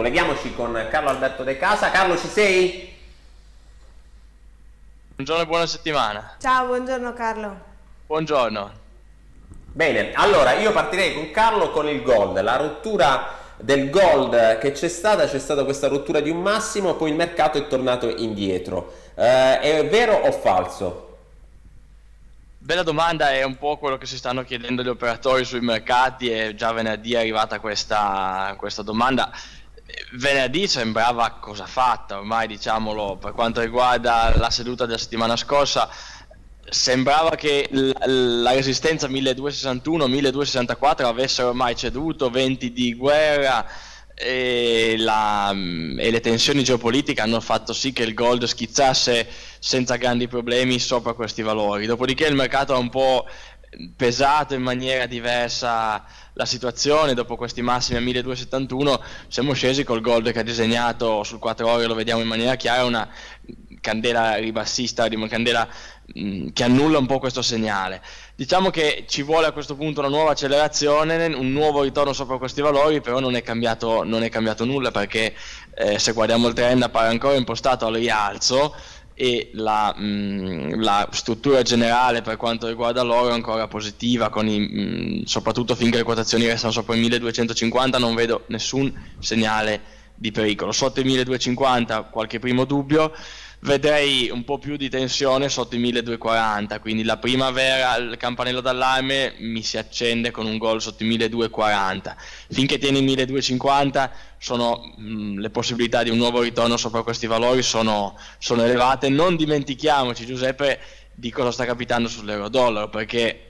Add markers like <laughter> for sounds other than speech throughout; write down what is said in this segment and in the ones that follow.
Colleghiamoci con Carlo Alberto De Casa. Carlo, ci sei? Buongiorno e buona settimana. Ciao, buongiorno Carlo. Buongiorno. Bene, allora io partirei con Carlo con il gold, la rottura del gold che c'è stata, c'è stata questa rottura di un massimo, poi il mercato è tornato indietro. Eh, è vero o falso? Bella domanda, è un po' quello che si stanno chiedendo gli operatori sui mercati e già venerdì è arrivata questa, questa domanda. Venerdì sembrava cosa fatta, ormai diciamolo, per quanto riguarda la seduta della settimana scorsa, sembrava che la resistenza 1261-1264 avessero ormai ceduto, venti di guerra e, la, e, le tensioni geopolitiche hanno fatto sì che il gold schizzasse senza grandi problemi sopra questi valori. Dopodiché il mercato ha un po' pesato in maniera diversa la situazione dopo questi massimi a 1271 siamo scesi col gold che ha disegnato sul 4 ore lo vediamo in maniera chiara una candela ribassista una candela mh, che annulla un po' questo segnale. Diciamo che ci vuole a questo punto una nuova accelerazione un nuovo ritorno sopra questi valori però non è cambiato, non è cambiato nulla perché eh, se guardiamo il trend appare ancora impostato al rialzo e la, mh, mm, la, struttura generale per quanto riguarda l'oro è ancora positiva, i, mh, mm, soprattutto finché le quotazioni restano sopra i 1250 non vedo nessun segnale di pericolo. Sotto i 1250 qualche primo dubbio, vedrei un po' più di tensione sotto i 1240, quindi la primavera, il campanello d'allarme mi si accende con un gol sotto i 1240. Finché tiene i 1250 sono, mh, le possibilità di un nuovo ritorno sopra questi valori sono, sono elevate. Non dimentichiamoci Giuseppe di cosa sta capitando sull'euro dollaro perché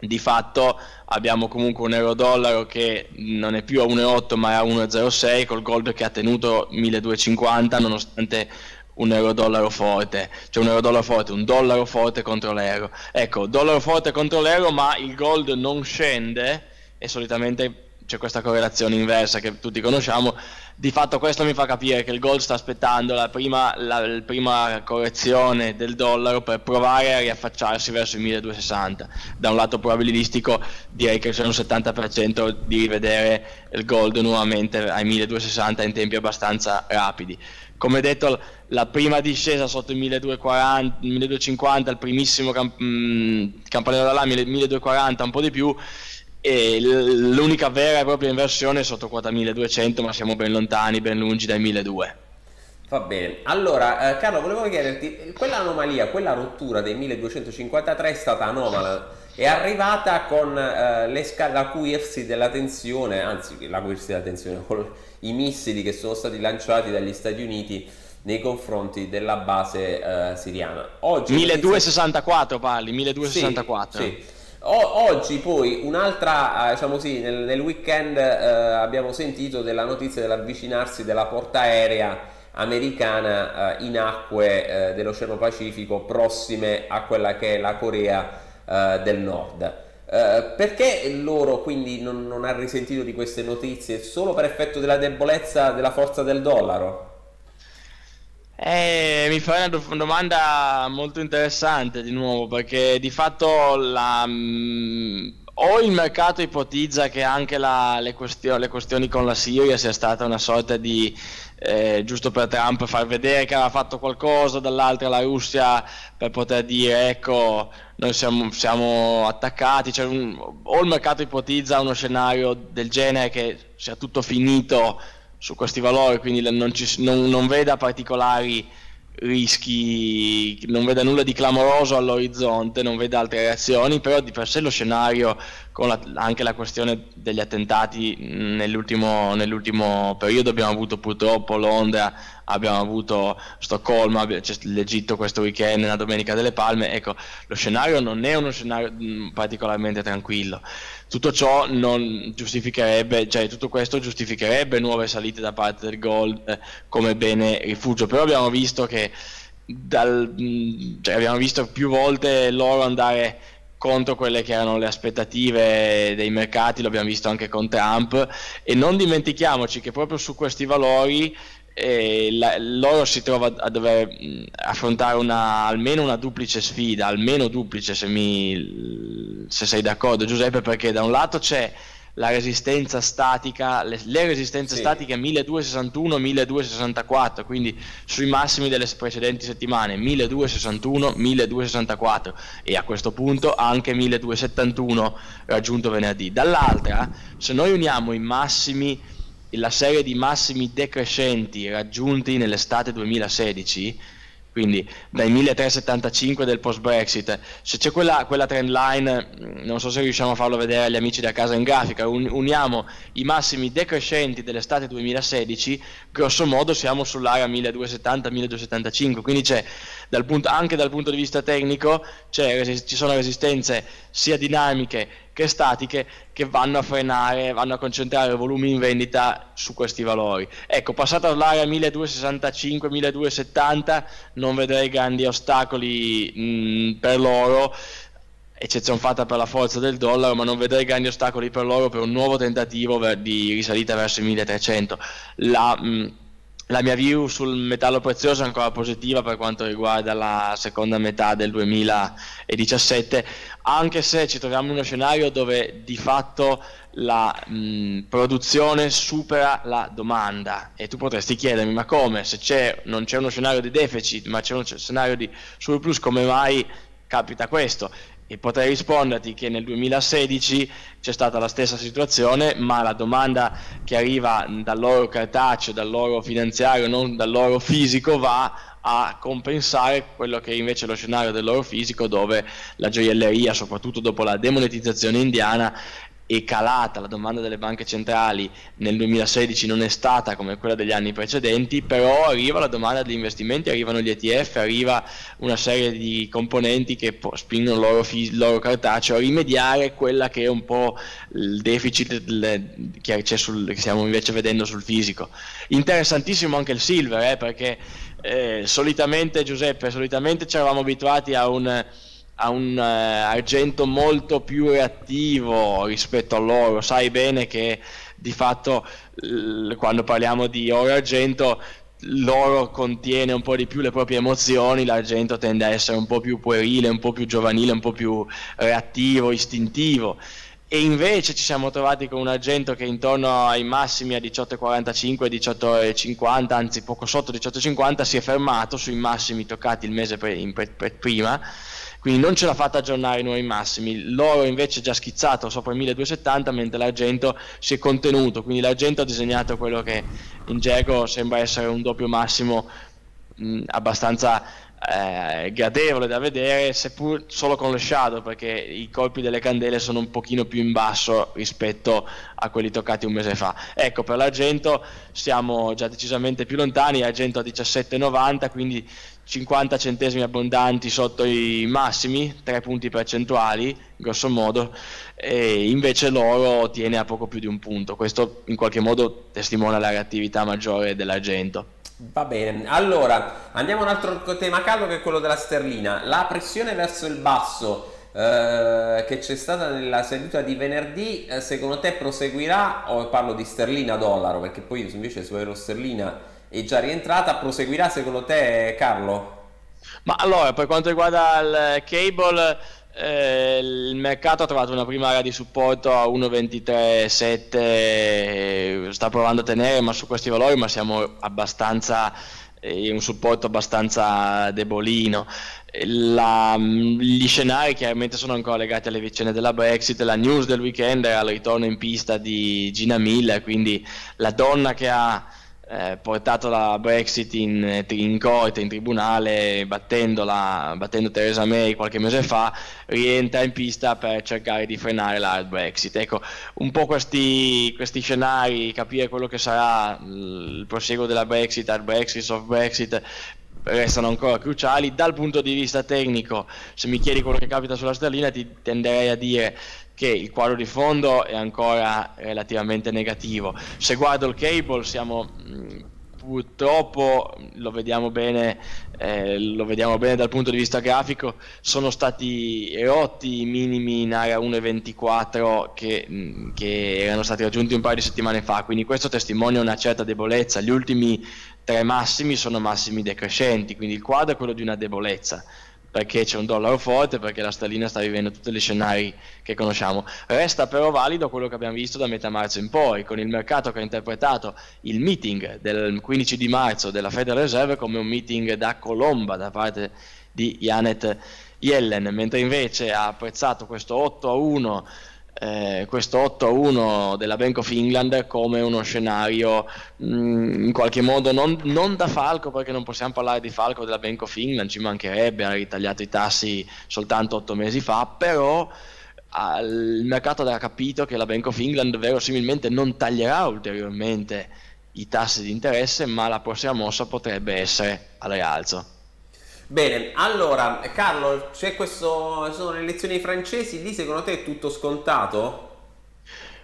di fatto abbiamo comunque un euro dollaro che non è più a 1,8 ma è a 1,06 col gold che ha tenuto 1250 nonostante un euro dollaro forte, cioè un euro dollaro forte, un dollaro forte contro l'euro. Ecco, dollaro forte contro l'euro, ma il gold non scende e solitamente c'è questa correlazione inversa che tutti conosciamo. Di fatto questo mi fa capire che il gold sta aspettando la prima, la, la prima correzione del dollaro per provare a riaffacciarsi verso i 1260. Da un lato probabilistico direi che c'è un 70% di rivedere il gold nuovamente ai 1260 in tempi abbastanza rapidi come detto la prima discesa sotto i 1240, 1250 il primissimo camp- mh, mm, campanello d'allarme 1240 un po' di più e l'unica vera e propria inversione è sotto quota 1200 ma siamo ben lontani ben lungi dai 1200 Va bene, allora eh, Carlo volevo chiederti, quell'anomalia, quella rottura dei 1253 è stata anomala, è arrivata con eh, l'acuirsi della tensione, anzi l'acuirsi della tensione, con i missili che sono stati lanciati dagli Stati Uniti nei confronti della base eh, siriana. Oggi 1264 parli, 1264. Sì, sì. O- oggi poi un'altra, eh, diciamo così, nel, nel weekend eh, abbiamo sentito della notizia dell'avvicinarsi della portaerei americana eh, in acque eh, dell'Oceano Pacifico prossime a quella che è la Corea del Nord. Eh, perché loro quindi non, non ha risentito di queste notizie solo per effetto della debolezza della forza del dollaro? Eh, mi fai una domanda molto interessante di nuovo perché di fatto la, mh, mm, o il mercato ipotizza che anche la, le, questioni, le, questioni, con la Siria sia stata una sorta di eh, giusto per Trump far vedere che aveva fatto qualcosa, dall'altra la Russia per poter dire ecco noi siamo, siamo attaccati, cioè un, o il mercato ipotizza uno scenario del genere che sia tutto finito su questi valori, quindi non, ci, non, non veda particolari rischi, non veda nulla di clamoroso all'orizzonte, non veda altre reazioni, però di per sé lo scenario, con la, anche la questione degli attentati nell'ultimo, nell'ultimo, periodo, abbiamo avuto purtroppo Londra, abbiamo avuto Stoccolma, c'è l'Egitto questo weekend, la Domenica delle Palme, ecco, lo scenario non è uno scenario particolarmente tranquillo. Tutto ciò non giustificherebbe, cioè tutto questo giustificherebbe nuove salite da parte del gold eh, come bene rifugio, però abbiamo visto che dal, cioè abbiamo visto più volte loro andare contro quelle che erano le aspettative dei mercati, lo abbiamo visto anche con Trump. E non dimentichiamoci che proprio su questi valori la, loro si trova a dover affrontare una, almeno una duplice sfida, almeno duplice se, mi, se sei d'accordo Giuseppe, perché da un lato c'è la resistenza statica, le, le resistenze sì. statiche 1261-1264, quindi sui massimi delle precedenti settimane 1261-1264 e a questo punto anche 1271 raggiunto venerdì. Dall'altra, se noi uniamo i massimi la serie di massimi decrescenti raggiunti nell'estate 2016 quindi dai 1375 del post Brexit se c'è quella, quella, trend line non so se riusciamo a farlo vedere agli amici da casa in grafica. Un, uniamo i massimi decrescenti dell'estate 2016 grosso modo siamo sull'area 1270-1275 quindi c'è dal punto, anche dal punto di vista tecnico ci sono resistenze sia dinamiche che statiche che vanno a frenare, vanno a concentrare volumi in vendita su questi valori. Ecco, passato dall'area 1265-1270 non vedrei grandi ostacoli mh, per loro eccezione fatta per la forza del dollaro, ma non vedrei grandi ostacoli per loro per un nuovo tentativo di risalita verso i 1300. La, mh, la mia view sul metallo prezioso è ancora positiva per quanto riguarda la seconda metà del 2017, anche se ci troviamo in uno scenario dove di fatto la mh, produzione supera la domanda. E tu potresti chiedermi ma come? Se c'è, non c'è uno scenario di deficit ma c'è uno scenario di surplus come mai capita questo e potrei risponderti che nel 2016 c'è stata la stessa situazione, ma la domanda che arriva dall'oro cartaceo, dall'oro finanziario, non dall'oro fisico, va a compensare quello che è invece lo scenario dell'oro fisico dove la gioielleria, soprattutto dopo la demonetizzazione indiana, è calata, la domanda delle banche centrali nel 2016 non è stata come quella degli anni precedenti, però arriva la domanda degli investimenti, arrivano gli ETF, arriva una serie di componenti che spingono l'oro, l'oro cartaceo a rimediare quella che è un po' il deficit che, sul, che stiamo invece vedendo sul fisico. Interessantissimo anche il silver, eh, perché eh, solitamente Giuseppe, solitamente ci eravamo abituati a un ha un eh, argento molto più reattivo rispetto all'oro. Sai bene che di fatto l- quando parliamo di oro argento l'oro contiene un po' di più le proprie emozioni, l'argento tende a essere un po' più puerile, un po' più giovanile, un po' più reattivo, istintivo. E invece ci siamo trovati con un argento che intorno ai massimi a 18,45, 18,50, anzi poco sotto 18,50 si è fermato sui massimi toccati il mese pre- pre- prima quindi non ce l'ha fatta aggiornare i nuovi massimi. L'oro invece è già schizzato sopra i 1270, mentre l'argento si è contenuto, quindi l'argento ha disegnato quello che in gergo sembra essere un doppio massimo mh, abbastanza eh, gradevole da vedere, seppur solo con lo shadow, perché i colpi delle candele sono un pochino più in basso rispetto a quelli toccati un mese fa. Ecco, per l'argento siamo già decisamente più lontani, argento a 17,90, quindi 50 centesimi abbondanti sotto i massimi, 3 punti percentuali, grosso modo, e invece l'oro tiene a poco più di un punto. Questo in qualche modo testimonia la reattività maggiore dell'argento. Va bene, allora andiamo a un altro tema caldo che è quello della sterlina. La pressione verso il basso eh, che c'è stata nella seduta di venerdì, eh, secondo te proseguirà? O parlo di sterlina dollaro, perché poi invece su euro sterlina è già rientrata, proseguirà secondo te Carlo? Ma allora, per quanto riguarda il cable, eh, il mercato ha trovato una prima area di supporto a 1.23.7, sta provando a tenere ma su questi valori, ma siamo abbastanza in eh, un supporto abbastanza debolino. La, gli scenari chiaramente sono ancora legati alle vicende della Brexit, la news del weekend era il ritorno in pista di Gina Miller, quindi la donna che ha eh, portato la Brexit in, in corte, in tribunale, battendola, battendo Theresa May qualche mese fa, rientra in pista per cercare di frenare la Brexit. Ecco, un po' questi, questi scenari, capire quello che sarà il proseguo della Brexit, hard Brexit, soft Brexit, restano ancora cruciali. Dal punto di vista tecnico, se mi chiedi quello che capita sulla sterlina, ti tenderei a dire che il quadro di fondo è ancora relativamente negativo. Se guardo il cable siamo mm, purtroppo lo vediamo bene eh, lo vediamo bene dal punto di vista grafico sono stati rotti i minimi in area 1.24 che, mm, che erano stati raggiunti un paio di settimane fa. Quindi questo testimonia una certa debolezza. Gli ultimi tre massimi sono massimi decrescenti quindi il quadro è quello di una debolezza perché c'è un dollaro forte, perché la sterlina sta vivendo tutti gli scenari che conosciamo. Resta però valido quello che abbiamo visto da metà marzo in poi, con il mercato che ha interpretato il meeting del 15 di marzo della Federal Reserve come un meeting da colomba da parte di Janet Yellen, mentre invece ha apprezzato questo 8 a 1 eh, questo 8-1 della Bank of England come uno scenario mh, mm, in qualche modo non, non, da falco perché non possiamo parlare di falco della Bank of England, ci mancherebbe, ha ritagliato i tassi soltanto 8 mesi fa, però il mercato ha capito che la Bank of England verosimilmente non taglierà ulteriormente i tassi di interesse, ma la prossima mossa potrebbe essere al rialzo. Bene, allora Carlo, c'è questo, sono le elezioni francesi, lì secondo te è tutto scontato?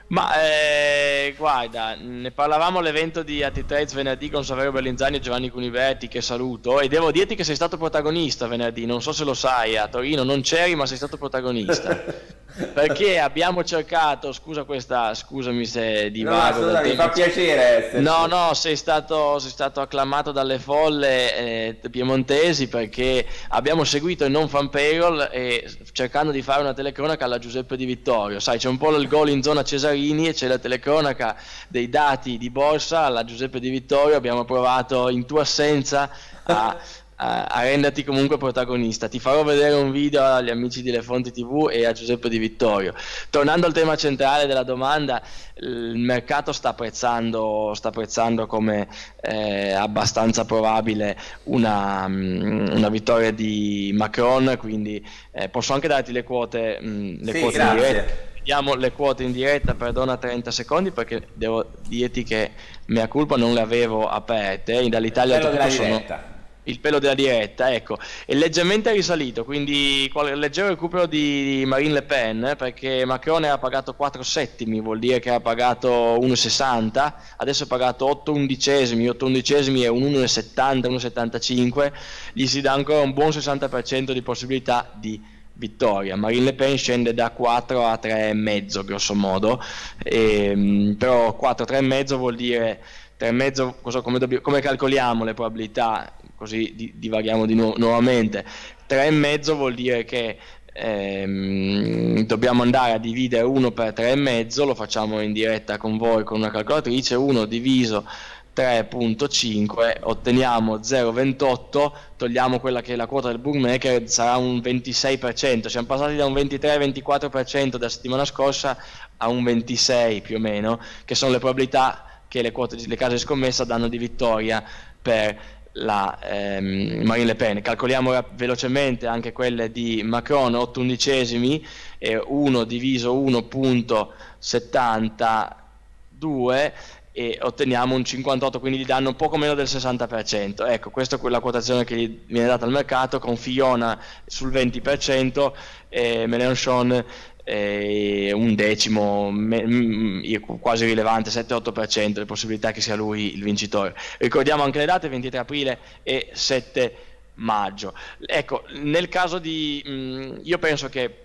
Ma eh, guarda, ne parlavamo all'evento di Atitrades venerdì con Saverio Bellinzani e Giovanni Cuniverti che saluto e devo dirti che sei stato protagonista venerdì, non so se lo sai, a Torino non c'eri ma sei stato protagonista. <laughs> perché abbiamo cercato, scusa questa, scusami se divago. No, mi fa piacere essere. No, no, sei stato, sei stato acclamato dalle folle eh, piemontesi perché abbiamo seguito il non fan payroll e cercando di fare una telecronaca alla Giuseppe Di Vittorio. Sai, c'è un po' il gol in zona Cesarini e c'è la telecronaca dei dati di borsa alla Giuseppe Di Vittorio. Abbiamo provato in tua assenza a <laughs> a, renderti comunque protagonista. Ti farò vedere un video agli amici di Le Fonti TV e a Giuseppe Di Vittorio. Tornando al tema centrale della domanda, il mercato sta apprezzando, sta apprezzando come eh, abbastanza probabile una, mm, una, vittoria di Macron, quindi eh, posso anche darti le quote, mh, mm, le sì, quote in diretta. Vediamo le quote in diretta, perdona 30 secondi perché devo dirti che mea culpa non le avevo aperte, dall'Italia sono il pelo della diretta, ecco, è leggermente risalito, quindi leggero recupero di Marine Le Pen, perché Macron era pagato 4 settimi, vuol dire che ha pagato 1,60, adesso ha pagato 8 undicesimi, 8 undicesimi è un 1,70, 1,75, gli si dà ancora un buon 60% di possibilità di vittoria. Marine Le Pen scende da 4 a 3,5 grosso modo, e, ehm, però 4 3,5 vuol dire 3,5 come, come calcoliamo le probabilità così divaghiamo di nu- nuovamente. 3,5 vuol dire che ehm, dobbiamo andare a dividere 1 per 3,5, lo facciamo in diretta con voi con una calcolatrice, 1 diviso 3.5 otteniamo 0,28 togliamo quella che è la quota del bookmaker sarà un 26% siamo passati da un 23-24% della settimana scorsa a un 26 più o meno che sono le probabilità che le, quote, le case scommessa danno di vittoria per la ehm, Marine Le Pen. Calcoliamo velocemente anche quelle di Macron, 8 undicesimi, e 1 diviso 1.72 e otteniamo un 58, quindi gli danno poco meno del 60%. Ecco, questa è quella quotazione che gli viene data al mercato con Fiona sul 20% e Mélenchon eh, un decimo me, m- m- quasi rilevante 7-8% le possibilità che sia lui il vincitore. Ricordiamo anche le date 23 aprile e 7 maggio. Ecco nel caso di mh, io penso che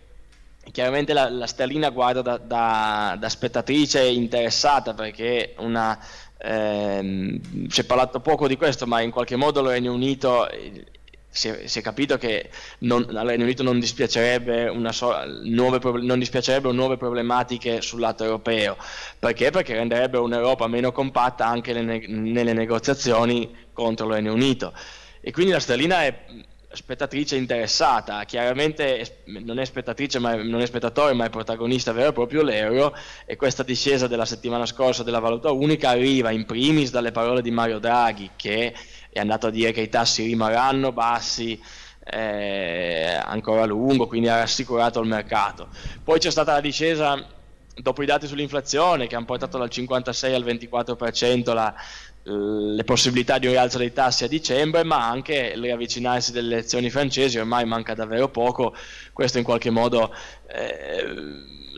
chiaramente la, la sterlina guarda da, da, da, spettatrice interessata perché una ehm, si è parlato poco di questo ma in qualche modo il Regno Unito si è, si è, capito che al Regno Unito non dispiacerebbe, so, nuove, non dispiacerebbero nuove problematiche sul lato europeo. Perché? Perché renderebbe un'Europa meno compatta anche ne, nelle negoziazioni contro il Regno Unito. E quindi la sterlina è spettatrice interessata, chiaramente non è spettatrice, ma è, non è spettatore, ma è protagonista vero e proprio l'euro e questa discesa della settimana scorsa della valuta unica arriva in primis dalle parole di Mario Draghi che è andato a dire che i tassi rimarranno bassi eh, ancora a lungo, quindi ha rassicurato il mercato. Poi c'è stata la discesa dopo i dati sull'inflazione che hanno portato dal 56 al 24% la, le possibilità di un rialzo dei tassi a dicembre, ma anche il riavvicinarsi delle elezioni francesi, ormai manca davvero poco, questo in qualche modo eh,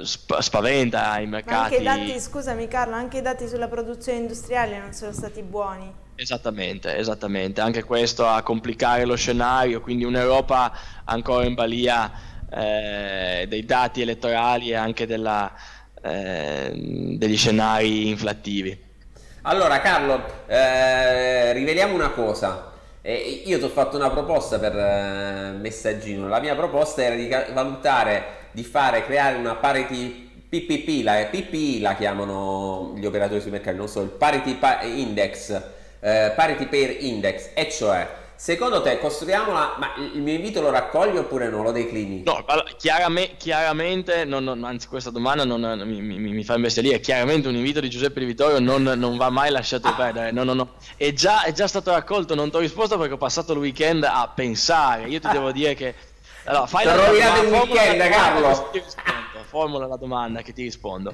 spaventa i mercati. Ma anche i dati, scusami Carlo, anche i dati sulla produzione industriale non sono stati buoni. Esattamente, esattamente, anche questo a complicare lo scenario, quindi un'Europa ancora in balia eh, dei dati elettorali e anche della, eh, degli scenari inflattivi. Allora Carlo, eh, riveliamo una cosa, E io ti ho fatto una proposta per uh, messaggino. La mia proposta era di valutare, di fare, creare una parity PPP, la PPI la chiamano gli operatori sui mercati, non so, il Parity Index, eh, Parity Pair Index, e cioè, secondo te costruiamola, ma il mio invito lo raccogli oppure no, lo declini? No, allora, chiaramente, chiaramente non, non, anzi questa domanda non, mi, mi, mi, fa imbestialire, chiaramente un invito di Giuseppe Di Vittorio non, non va mai lasciato ah. perdere, no, no, no, è già, è già stato raccolto, non ti ho risposto perché ho passato il weekend a pensare, io ti ah. devo dire che... Allora, fai la domanda, il weekend, Carlo! formula la domanda che ti rispondo.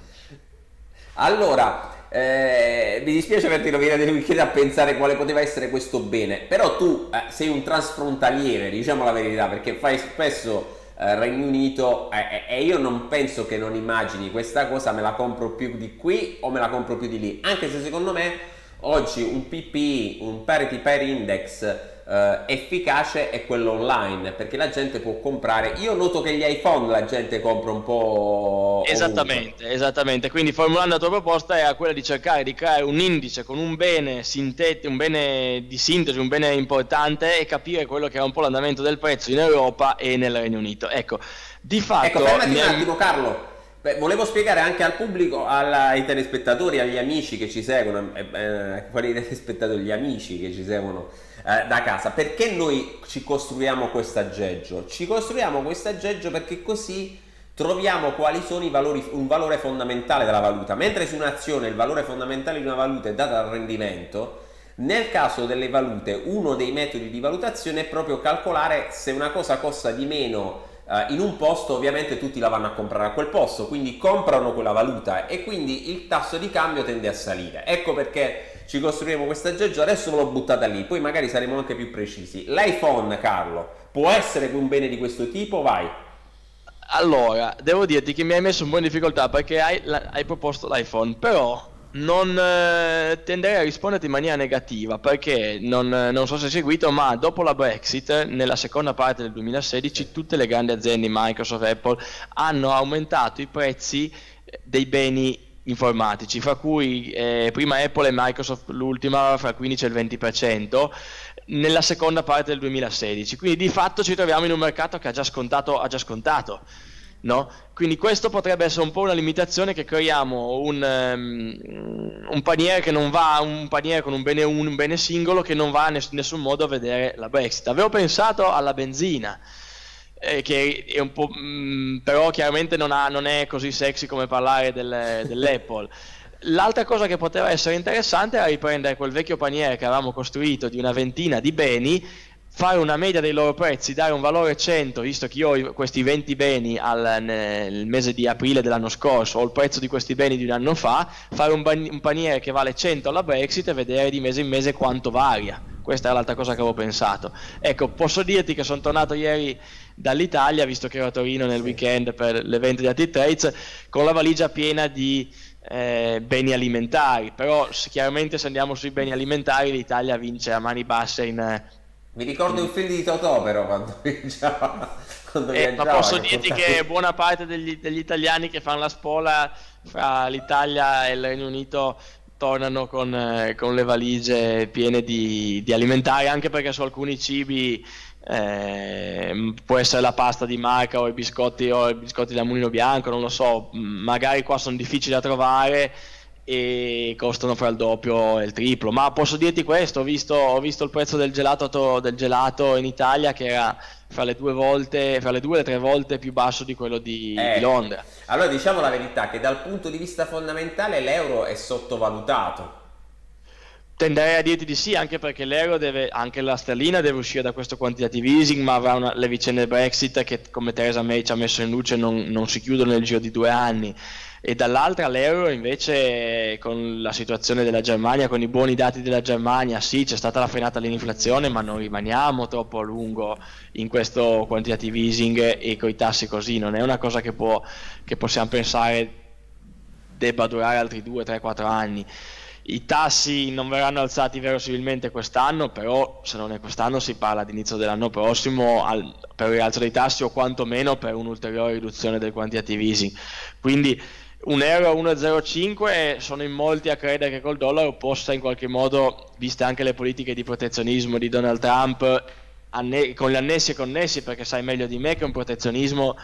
Allora, eh, mi dispiace averti rovinato il weekend a pensare quale poteva essere questo bene, però tu eh, sei un transfrontaliere, diciamo la verità, perché fai spesso eh, Regno Unito eh, e io non penso che non immagini questa cosa, me la compro più di qui o me la compro più di lì, anche se secondo me oggi un PPI, un Parity Pair Index eh, efficace è quello online perché la gente può comprare. Io noto che gli iPhone la gente compra un po' esattamente ovunque. esattamente quindi formulando la tua proposta era quella di cercare di creare un indice con un bene sintetico un bene di sintesi un bene importante e capire quello che era un po' l'andamento del prezzo in Europa e nel Regno Unito. Ecco di fatto ecco fermati nel... un attimo Carlo Beh, volevo spiegare anche al pubblico, ai telespettatori, agli amici che ci seguono, eh, eh, <laughs> quali telespettatori, gli amici che ci seguono eh, da casa. Perché noi ci costruiamo questo aggeggio? Ci costruiamo questo aggeggio perché così troviamo quali sono i valori, un valore fondamentale della valuta. Mentre su un'azione il valore fondamentale di una valuta è dato dal rendimento, nel caso delle valute uno dei metodi di valutazione è proprio calcolare se una cosa costa di meno Uh, in un posto ovviamente tutti la vanno a comprare a quel posto, quindi comprano quella valuta e quindi il tasso di cambio tende a salire. Ecco perché ci costruiamo questo aggeggio, adesso ve l'ho buttata lì, poi magari saremo anche più precisi. L'iPhone, Carlo, può essere un bene di questo tipo? Vai. Allora, devo dirti che mi hai messo un po' in difficoltà perché hai, hai proposto l'iPhone, però non eh, tenderei a risponderti in maniera negativa perché non, non, so se hai seguito, ma dopo la Brexit, nella seconda parte del 2016, tutte le grandi aziende, Microsoft, Apple, hanno aumentato i prezzi dei beni informatici, fra cui eh, prima Apple e Microsoft l'ultima fra il 15 e il 20%, nella seconda parte del 2016. Quindi di fatto ci troviamo in un mercato che ha già scontato. Ha già scontato no? Quindi questo potrebbe essere un po' una limitazione che creiamo un, um, un paniere che non va, un paniere con un bene, un, bene singolo che non va in nessun modo a vedere la Brexit. Avevo pensato alla benzina eh, che è un po', mh, mm, però chiaramente non, ha, non, è così sexy come parlare del, dell'Apple. <laughs> L'altra cosa che poteva essere interessante era riprendere quel vecchio paniere che avevamo costruito di una ventina di beni, fare una media dei loro prezzi, dare un valore 100, visto che io ho questi 20 beni al, nel mese di aprile dell'anno scorso, ho il prezzo di questi beni di un anno fa, fare un, ban- un paniere che vale 100 alla Brexit e vedere di mese in mese quanto varia. Questa è l'altra cosa che avevo pensato. Ecco, posso dirti che sono tornato ieri dall'Italia, visto che ero a Torino nel weekend per l'evento di Atti con la valigia piena di eh, beni alimentari, però chiaramente se andiamo sui beni alimentari l'Italia vince a mani basse in... Mi ricordo un film di Totò però quando <laughs> viaggiava. Quando eh, ma posso dirti che buona parte degli, degli italiani che fanno la spola fra l'Italia e il Regno Unito tornano con, eh, con le valigie piene di, di, alimentari, anche perché su alcuni cibi eh, può essere la pasta di marca o i biscotti o i biscotti da mulino bianco, non lo so, magari qua sono difficili da trovare e costano fra il doppio e il triplo. Ma posso dirti questo: ho visto, ho visto il prezzo del gelato, del gelato, in Italia che era fra le due volte, fra le due e le tre volte più basso di quello di, eh, di Londra. Allora diciamo la verità: che dal punto di vista fondamentale l'euro è sottovalutato. Tenderei a dirti di sì, anche perché l'euro deve, anche la sterlina deve uscire da questo quantitative easing, ma avrà una, le vicende Brexit che, come Theresa May ci ha messo in luce, non, non si chiudono nel giro di due anni e dall'altra l'euro invece con la situazione della Germania, con i buoni dati della Germania, sì c'è stata la frenata all'inflazione ma non rimaniamo troppo a lungo in questo quantitative easing e con i tassi così, non è una cosa che, può, che possiamo pensare debba durare altri 2, 3, 4 anni. I tassi non verranno alzati verosimilmente quest'anno, però se non è quest'anno si parla inizio dell'anno prossimo al, per il rialzo dei tassi o quantomeno per un'ulteriore riduzione del quantitative easing. Quindi un euro 1,05 sono in molti a credere che col dollaro possa in qualche modo, viste anche le politiche di protezionismo di Donald Trump, anne- con gli annessi e connessi, perché sai meglio di me che un protezionismo,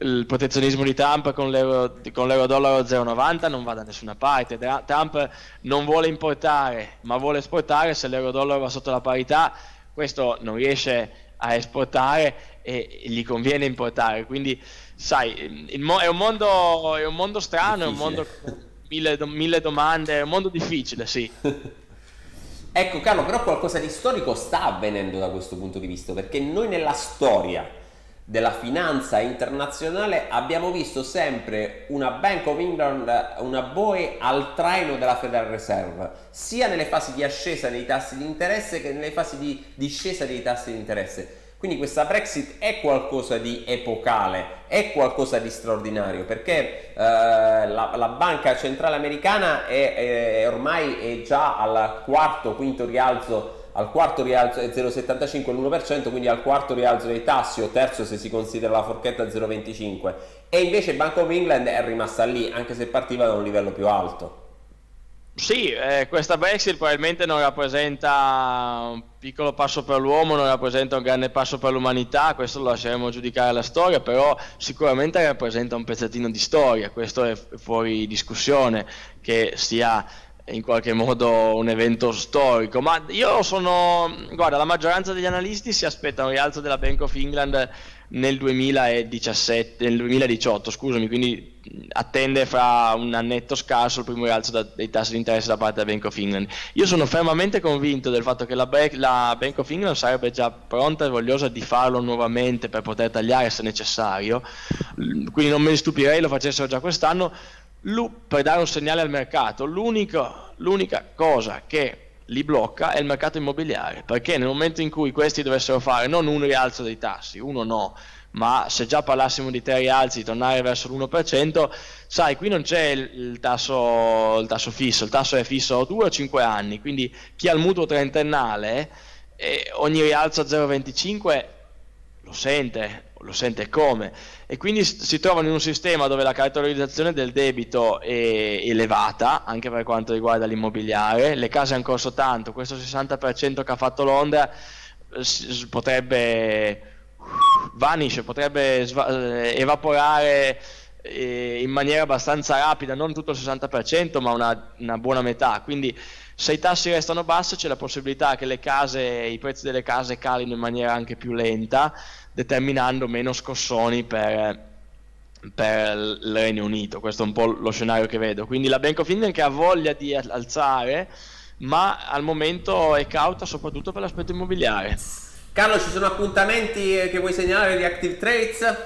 il protezionismo di Trump con l'euro, con l'euro dollaro 0,90 non va da nessuna parte. Trump non vuole importare, ma vuole esportare, se l'euro dollaro va sotto la parità, questo non riesce a esportare e gli conviene importare. Quindi, sai, mo- è, un mondo, è, un mondo, strano, difficile. è un mondo con mille, mille domande, è un mondo difficile, sì. <laughs> ecco Carlo, però qualcosa di storico sta avvenendo da questo punto di vista, perché noi nella storia della finanza internazionale abbiamo visto sempre una Bank of England, una BOE al traino della Federal Reserve, sia nelle fasi di ascesa dei tassi di interesse che nelle fasi di discesa dei tassi di interesse. Quindi questa Brexit è qualcosa di epocale, è qualcosa di straordinario, perché eh, la, la, banca centrale americana è, è, ormai è già al quarto, quinto rialzo, al quarto rialzo è 0,75 l'1%, quindi al quarto rialzo dei tassi, o terzo se si considera la forchetta 0,25, e invece Bank of England è rimasta lì, anche se partiva da un livello più alto. Sì, eh, questa Brexit probabilmente non rappresenta un piccolo passo per l'uomo, non rappresenta un grande passo per l'umanità, questo lo lasceremo giudicare alla storia, però sicuramente rappresenta un pezzettino di storia, questo è fuori discussione, che sia in qualche modo un evento storico, ma io sono, guarda, la maggioranza degli analisti si aspetta un rialzo della Bank of England nel 2017, nel 2018, scusami, quindi attende fra un annetto scarso il primo rialzo da, dei tassi di interesse da parte della Bank of England. Io sono fermamente convinto del fatto che la, la Bank of England sarebbe già pronta e vogliosa di farlo nuovamente per poter tagliare se necessario, quindi non ne stupirei lo facessero già quest'anno per dare un segnale al mercato. L'unica, l'unica cosa che li blocca è il mercato immobiliare, perché nel momento in cui questi dovessero fare non un rialzo dei tassi, uno no, ma se già parlassimo di tre rialzi, tornare verso l'1%, sai, qui non c'è il, il, tasso, il tasso, fisso, il tasso è fisso a 2 o 5 anni, quindi chi ha il mutuo trentennale, eh, ogni rialzo a 0,25 lo sente, lo sente come, e quindi si trovano in un sistema dove la caratterizzazione del debito è elevata, anche per quanto riguarda l'immobiliare, le case hanno corso tanto, questo 60% che ha fatto Londra eh, potrebbe vanish, potrebbe eh, evaporare eh, in maniera abbastanza rapida, non tutto il 60%, ma una, una, buona metà. Quindi se i tassi restano bassi c'è la possibilità che case, i prezzi delle case calino in maniera anche più lenta, determinando meno scossoni per, per il Regno Unito. Questo è un po' lo scenario che vedo. Quindi la Bank of England che ha voglia di alzare, ma al momento è cauta soprattutto per l'aspetto immobiliare. Carlo, ci sono appuntamenti che vuoi segnalare di Active Trades?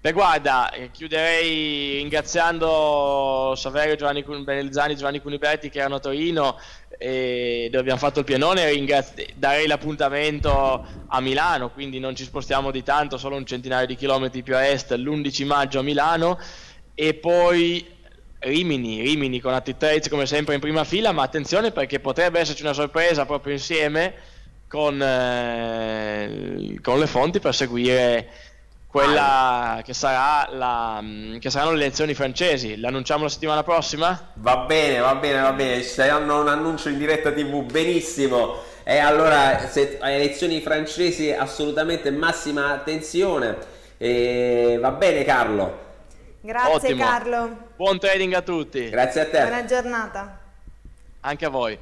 Beh, guarda, eh, chiuderei ringraziando Saverio, Giovanni Benelzani Giovanni Cuniberti che erano a Torino e dove abbiamo fatto il pianone. Ringrazi- darei l'appuntamento a Milano, quindi non ci spostiamo di tanto, solo un centinaio di chilometri più a est, l'11 maggio a Milano. E poi Rimini, Rimini con Active Trades come sempre in prima fila, ma attenzione perché potrebbe esserci una sorpresa proprio insieme con, eh, con le fonti per seguire quella che, sarà la, mm, che saranno le elezioni francesi. L'annunciamo la settimana prossima? Va bene, va bene, va bene. Ci saranno un annuncio in diretta TV, benissimo. E allora, se, elezioni francesi, assolutamente massima attenzione. E, va bene, Carlo. Grazie, Ottimo. Carlo. Buon trading a tutti. Grazie a te. Buona giornata. Anche a voi.